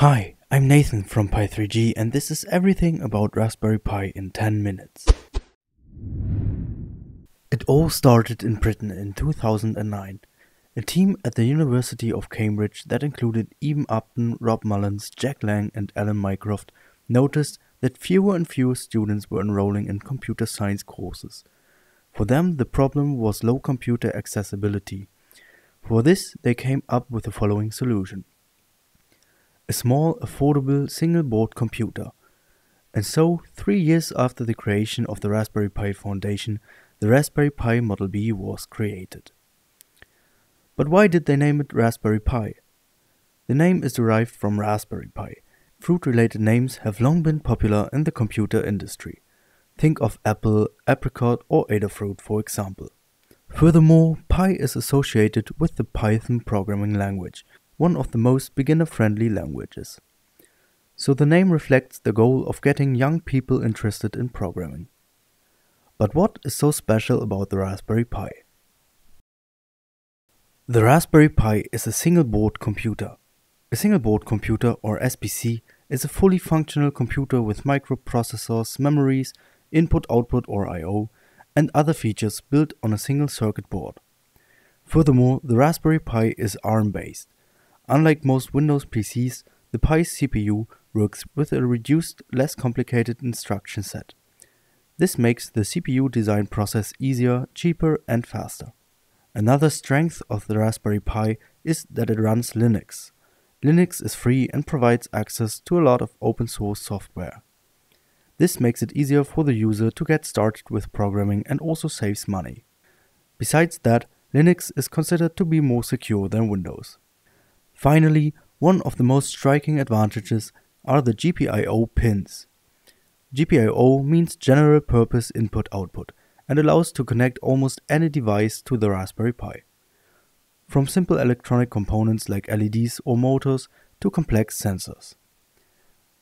Hi, I'm Nathan from Pi3G and this is everything about Raspberry Pi in 10 minutes. It all started in Britain in 2009. A team at the University of Cambridge that included Eben Upton, Rob Mullins, Jack Lang and Alan Mycroft noticed that fewer and fewer students were enrolling in computer science courses. For them the problem was low computer accessibility. For this they came up with the following solution a small, affordable single-board computer. And so, three years after the creation of the Raspberry Pi Foundation, the Raspberry Pi Model B was created. But why did they name it Raspberry Pi? The name is derived from Raspberry Pie. Fruit-related names have long been popular in the computer industry. Think of apple, apricot or Adafruit for example. Furthermore, Pi is associated with the Python programming language, one of the most beginner-friendly languages. So the name reflects the goal of getting young people interested in programming. But what is so special about the Raspberry Pi? The Raspberry Pi is a single-board computer. A single-board computer, or SBC, is a fully functional computer with microprocessors, memories, input-output or I.O., and other features built on a single circuit board. Furthermore, the Raspberry Pi is ARM-based, Unlike most Windows PCs, the Pi's CPU works with a reduced, less complicated instruction set. This makes the CPU design process easier, cheaper and faster. Another strength of the Raspberry Pi is that it runs Linux. Linux is free and provides access to a lot of open source software. This makes it easier for the user to get started with programming and also saves money. Besides that, Linux is considered to be more secure than Windows. Finally, one of the most striking advantages are the GPIO pins. GPIO means General Purpose Input Output and allows to connect almost any device to the Raspberry Pi. From simple electronic components like LEDs or motors to complex sensors.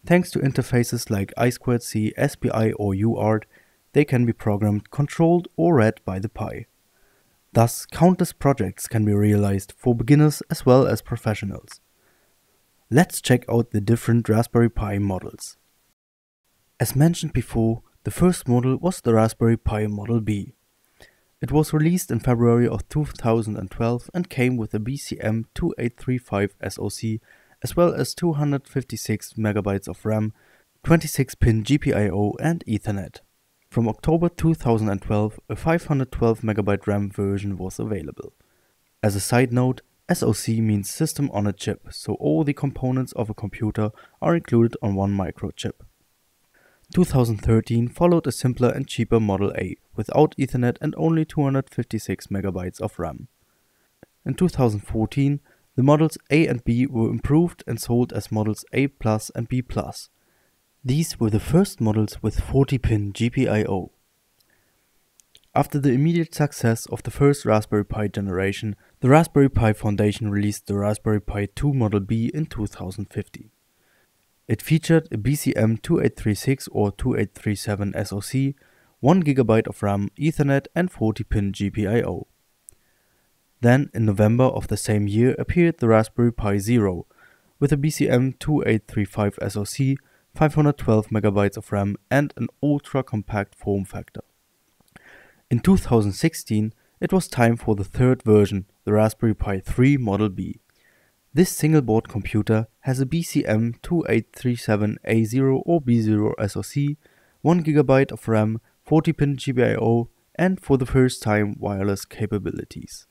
Thanks to interfaces like I2C, SPI or UART, they can be programmed, controlled or read by the Pi. Thus, countless projects can be realized for beginners as well as professionals. Let's check out the different Raspberry Pi models. As mentioned before, the first model was the Raspberry Pi Model B. It was released in February of 2012 and came with a BCM2835 SoC as well as 256 MB of RAM, 26-pin GPIO and Ethernet. From October 2012, a 512MB RAM version was available. As a side note, SoC means System on a Chip, so all the components of a computer are included on one microchip. 2013 followed a simpler and cheaper Model A, without Ethernet and only 256MB of RAM. In 2014, the models A and B were improved and sold as models A and B these were the first models with 40-pin GPIO. After the immediate success of the first Raspberry Pi generation, the Raspberry Pi Foundation released the Raspberry Pi 2 Model B in 2015. It featured a BCM2836 or 2837 SoC, 1GB of RAM, Ethernet and 40-pin GPIO. Then, in November of the same year appeared the Raspberry Pi Zero, with a BCM2835 SoC, 512 MB of RAM and an ultra-compact form factor. In 2016, it was time for the third version, the Raspberry Pi 3 Model B. This single-board computer has a BCM2837A0 or B0 SoC, 1GB of RAM, 40-pin GPIO and for the first time wireless capabilities.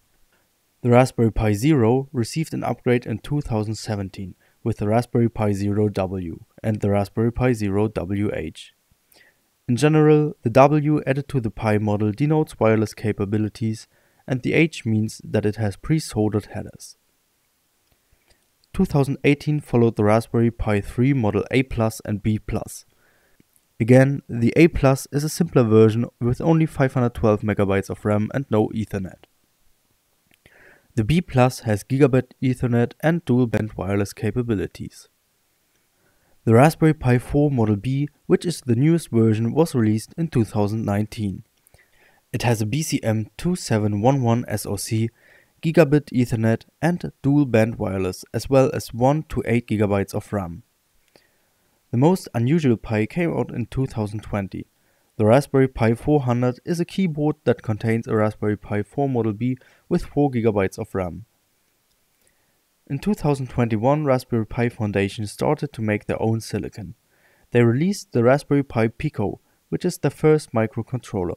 The Raspberry Pi Zero received an upgrade in 2017 with the Raspberry Pi Zero W and the Raspberry Pi Zero WH. In general, the W added to the Pi model denotes wireless capabilities and the H means that it has pre-soldered headers. 2018 followed the Raspberry Pi 3 Model A Plus and B Plus. Again, the A Plus is a simpler version with only 512 MB of RAM and no Ethernet. The B Plus has gigabit Ethernet and dual-band wireless capabilities. The Raspberry Pi 4 Model B, which is the newest version, was released in 2019. It has a BCM2711 SoC, gigabit Ethernet, and dual band wireless, as well as 1 to 8 GB of RAM. The most unusual Pi came out in 2020. The Raspberry Pi 400 is a keyboard that contains a Raspberry Pi 4 Model B with 4 GB of RAM. In 2021, Raspberry Pi Foundation started to make their own silicon. They released the Raspberry Pi Pico, which is the first microcontroller.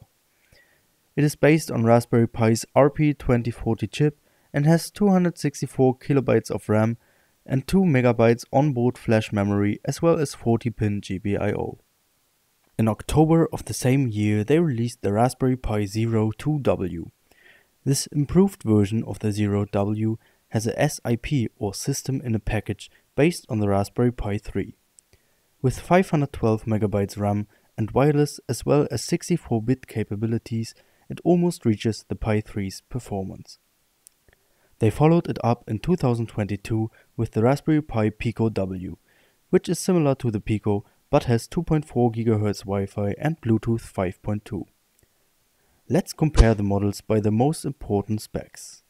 It is based on Raspberry Pi's RP2040 chip and has 264 kilobytes of RAM and 2 megabytes onboard flash memory as well as 40-pin GPIO. In October of the same year, they released the Raspberry Pi Zero 2W. This improved version of the Zero W has a SIP or system in a package based on the Raspberry Pi 3. With 512 MB RAM and wireless as well as 64-bit capabilities, it almost reaches the Pi 3's performance. They followed it up in 2022 with the Raspberry Pi Pico W, which is similar to the Pico but has 2.4 GHz Wi-Fi and Bluetooth 5.2. Let's compare the models by the most important specs.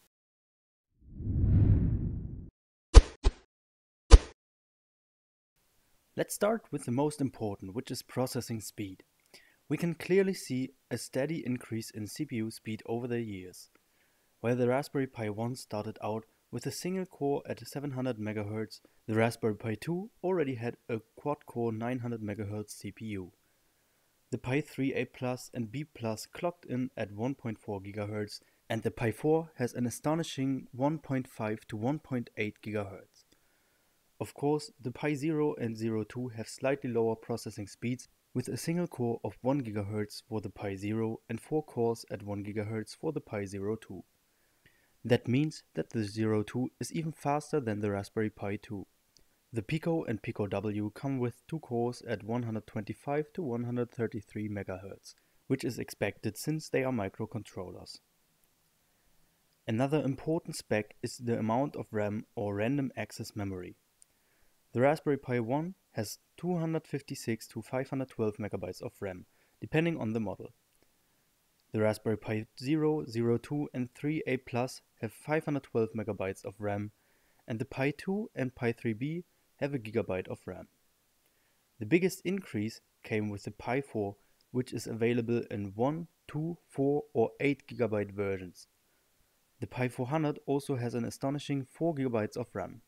Let's start with the most important, which is processing speed. We can clearly see a steady increase in CPU speed over the years. While the Raspberry Pi 1 started out with a single core at 700 MHz, the Raspberry Pi 2 already had a quad-core 900 MHz CPU. The Pi 3A Plus and B Plus clocked in at 1.4 GHz and the Pi 4 has an astonishing 1.5 to 1.8 GHz. Of course, the Pi 0 and 02 have slightly lower processing speeds with a single core of 1 GHz for the Pi 0 and 4 cores at 1 GHz for the Pi 02. That means that the 02 is even faster than the Raspberry Pi 2. The Pico and Pico W come with two cores at 125 to 133 MHz, which is expected since they are microcontrollers. Another important spec is the amount of RAM or random access memory. The Raspberry Pi 1 has 256 to 512 megabytes of RAM, depending on the model. The Raspberry Pi 0, 02 and 3A Plus have 512 megabytes of RAM, and the Pi 2 and Pi 3B have a gigabyte of RAM. The biggest increase came with the Pi 4, which is available in 1, 2, 4 or 8 gigabyte versions. The Pi 400 also has an astonishing 4 gigabytes of RAM.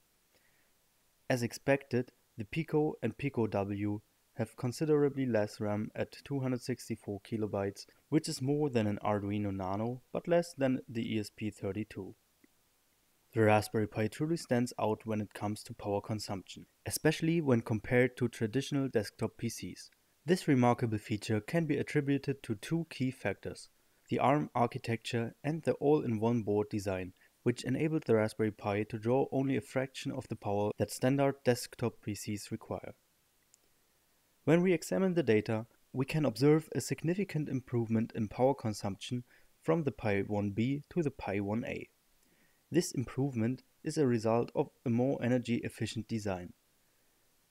As expected, the Pico and Pico W have considerably less RAM at 264 kilobytes, which is more than an Arduino Nano, but less than the ESP32. The Raspberry Pi truly stands out when it comes to power consumption, especially when compared to traditional desktop PCs. This remarkable feature can be attributed to two key factors, the ARM architecture and the all-in-one board design, which enabled the Raspberry Pi to draw only a fraction of the power that standard desktop PCs require. When we examine the data, we can observe a significant improvement in power consumption from the Pi 1B to the Pi 1A. This improvement is a result of a more energy efficient design.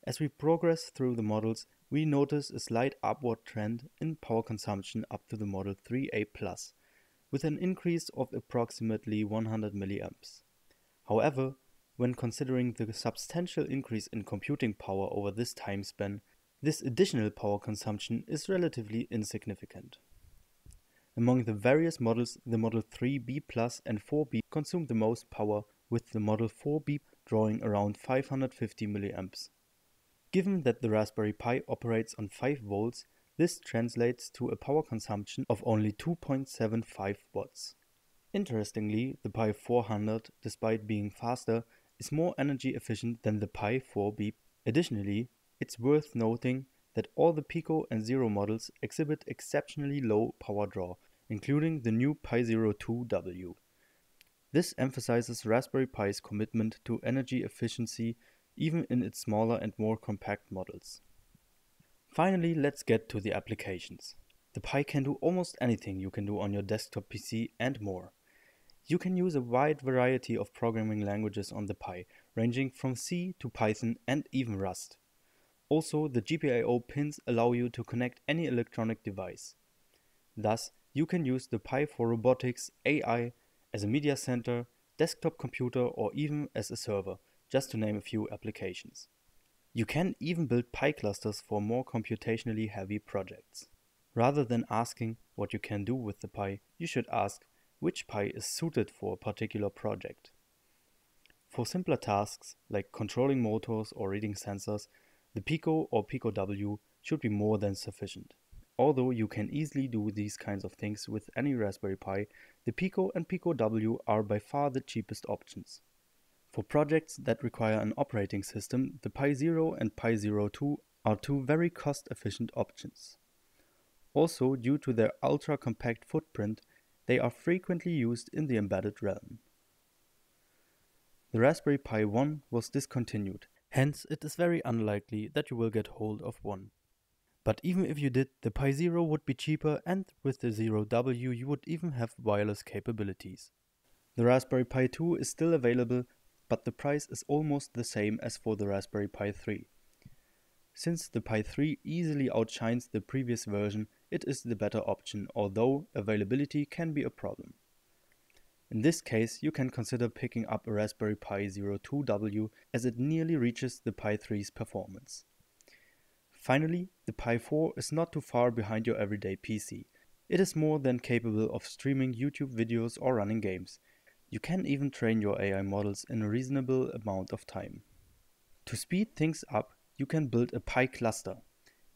As we progress through the models, we notice a slight upward trend in power consumption up to the Model 3A with an increase of approximately 100 mA. However, when considering the substantial increase in computing power over this time span, this additional power consumption is relatively insignificant. Among the various models, the Model 3B Plus and 4B consume the most power, with the Model 4B drawing around 550 mA. Given that the Raspberry Pi operates on 5 volts, this translates to a power consumption of only 2.75 watts. Interestingly, the Pi 400, despite being faster, is more energy efficient than the Pi 4B. Additionally, it's worth noting that all the Pico and Zero models exhibit exceptionally low power draw, including the new Pi Zero 2W. This emphasizes Raspberry Pi's commitment to energy efficiency even in its smaller and more compact models. Finally, let's get to the applications. The Pi can do almost anything you can do on your desktop PC and more. You can use a wide variety of programming languages on the Pi, ranging from C to Python and even Rust. Also, the GPIO pins allow you to connect any electronic device. Thus, you can use the Pi for robotics, AI, as a media center, desktop computer or even as a server, just to name a few applications. You can even build Pi clusters for more computationally heavy projects. Rather than asking what you can do with the Pi, you should ask which Pi is suited for a particular project. For simpler tasks, like controlling motors or reading sensors, the Pico or Pico W should be more than sufficient. Although you can easily do these kinds of things with any Raspberry Pi, the Pico and Pico W are by far the cheapest options. For projects that require an operating system, the Pi Zero and Pi Zero 2 are two very cost-efficient options. Also, due to their ultra-compact footprint, they are frequently used in the embedded realm. The Raspberry Pi 1 was discontinued, hence it is very unlikely that you will get hold of one. But even if you did, the Pi Zero would be cheaper and with the Zero W you would even have wireless capabilities. The Raspberry Pi 2 is still available but the price is almost the same as for the Raspberry Pi 3. Since the Pi 3 easily outshines the previous version, it is the better option, although availability can be a problem. In this case, you can consider picking up a Raspberry Pi Zero 2W as it nearly reaches the Pi 3's performance. Finally, the Pi 4 is not too far behind your everyday PC. It is more than capable of streaming YouTube videos or running games, you can even train your AI models in a reasonable amount of time. To speed things up, you can build a Pi cluster.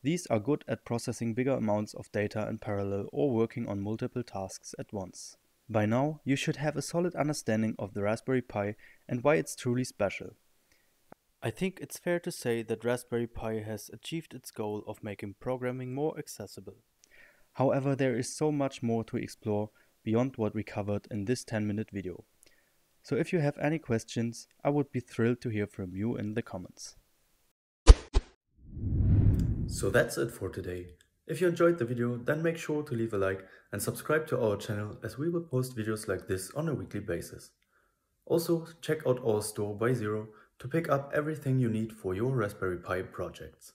These are good at processing bigger amounts of data in parallel or working on multiple tasks at once. By now, you should have a solid understanding of the Raspberry Pi and why it's truly special. I think it's fair to say that Raspberry Pi has achieved its goal of making programming more accessible. However, there is so much more to explore beyond what we covered in this 10 minute video. So if you have any questions, I would be thrilled to hear from you in the comments. So that's it for today. If you enjoyed the video, then make sure to leave a like and subscribe to our channel as we will post videos like this on a weekly basis. Also, check out our store buyzero to pick up everything you need for your Raspberry Pi projects.